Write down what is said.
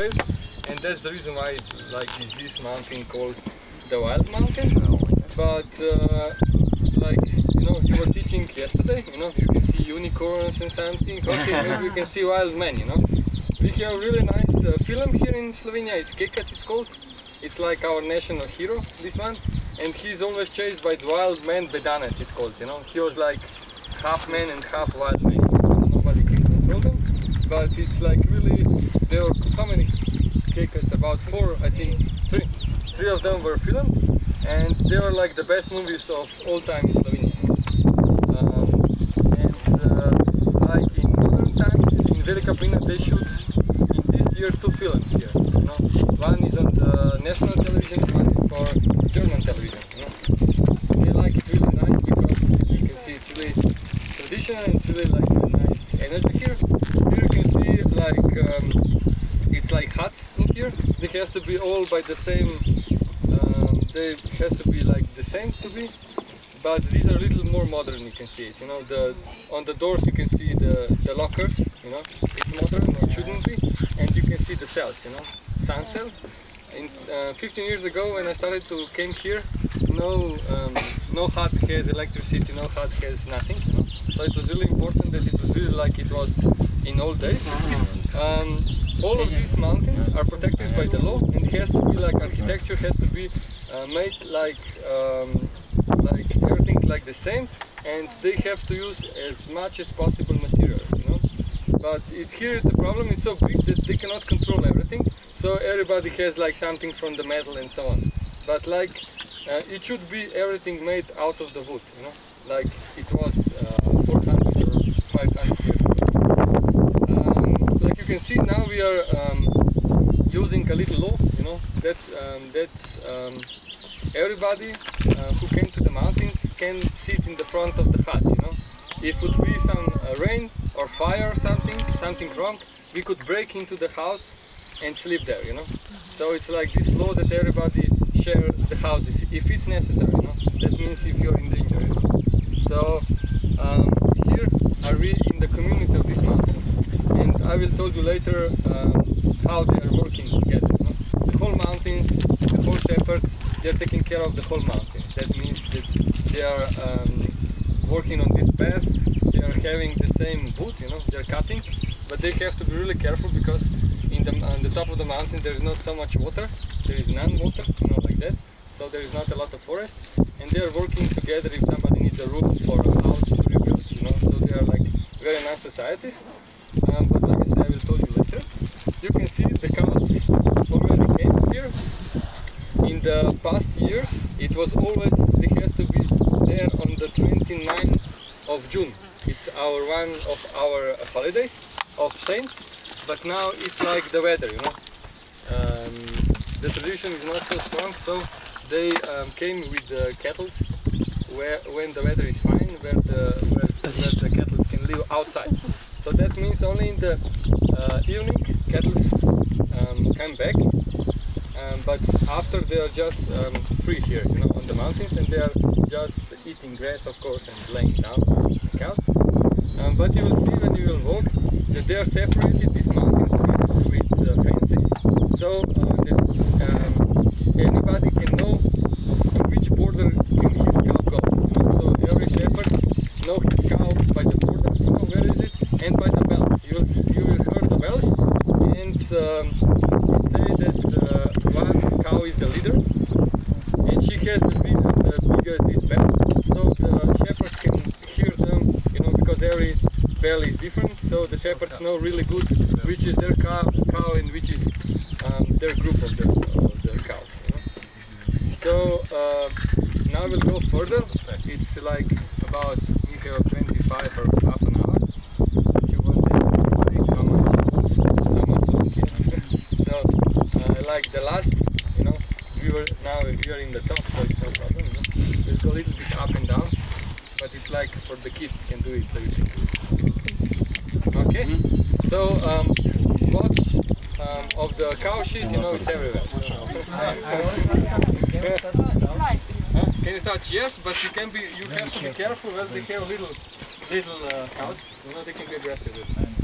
and that's the reason why it's like is this mountain called the Wild Mountain. But uh, like you know, you were teaching yesterday. You know, you can see unicorns and something. Okay, maybe you can see wild men. You know, we have a really nice uh, film here in Slovenia. It's Kekec, it's called. It's like our national hero, this one, and he's always chased by the wild man Bedanec, it's called. You know, he was like half man and half wild man. Nobody can control them, but it's like really there were how many Kekecs? About four, I think, three. Three of them were filmed, and they were like the best movies of all time in Slovenia. Um, and uh, in modern times, in Velika Planina, they shoot in this year two films here. You know, one is on the national television, one is for German television. You know, they like it really nice because you can see it's really traditional and it's really like a nice energy here. Here you can see like um, it's like huts in They has to be all by the same. Um, they has to be like the same to be but these are a little more modern you can see it you know the on the doors you can see the the lockers you know it's modern or shouldn't be and you can see the cells you know sun cells in uh, 15 years ago when i started to came here no um, no hut has electricity no hut has nothing you know so it was really important that it was really like it was in old days um, all of these mountains are protected by the law and it has to be like architecture has to be uh, made like um, like everything like the same and they have to use as much as possible materials you know? But it's here the problem is so big that they cannot control everything so everybody has like something from the metal and so on. But like uh, it should be everything made out of the wood you know? Like it was uh, 400 or 500 years ago um, like you can see now we are um, using a little law you know that um, that um, everybody uh, who came to the mountains can sit in the front of the hut, you know. If it would be some uh, rain or fire or something, something wrong, we could break into the house and sleep there, you know. So it's like this law that everybody share the houses if it's necessary, you know. That means if you're in danger, you know. So um, here are we in the community of this mountain, I will tell you later um, how they are working together. The whole mountains, the whole shepherds, they are taking care of the whole mountain. That means that they are um, working on this path. They are having the same wood, you know, they are cutting, but they have to be really careful because in the on the top of the mountain there is not so much water. There is none water, you know, like that. So there is not a lot of forest, and they are working together. If somebody needs a roof for a house to rebuild, you know, so they are like very nice societies. Um, but I will tell you later. You can see the cows already came here in the past years it was always it has to be there on the 29th of June it's our one of our holidays of saints but now it's like the weather you know um, the tradition is not so strong so they um, came with the kettles where when the weather is fine where the where, where the kettles can live outside so that means only in the uh, evening cattle um, come back um, but after they are just um, free here, you know, on the mountains, and they are just eating grass, of course, and laying down cows. Um, but you will see when you will walk that they are separated these mountains with, with uh, fences, so uh, that um, anybody can know to which border can his cow go. You know? So every shepherd know his cow by the border, you know where is it, and by the bells. You will you will hear the bells, and um, say that. Uh, one cow is the leader and she has the, big, the biggest this bell so the shepherds can hear them you know because every bell is different so the shepherds know really good which is their cow, cow and which is um, their group of their, of the cows you know? so uh, now we'll go further it's like about we have 25 or half an hour you want to see how much how much here so uh, like the last, you know, we were now we are in the top, so it's no problem. You know? Go a little bit up and down, but it's like for the kids can do it, so you can do it. Okay. Mm -hmm. So um, watch um, of the cow shit, you know, it's everywhere. can you touch? Yes, but you can be you have to be careful as they have little little uh, cows. You know, they can be aggressive.